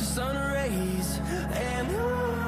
the sun rays and I...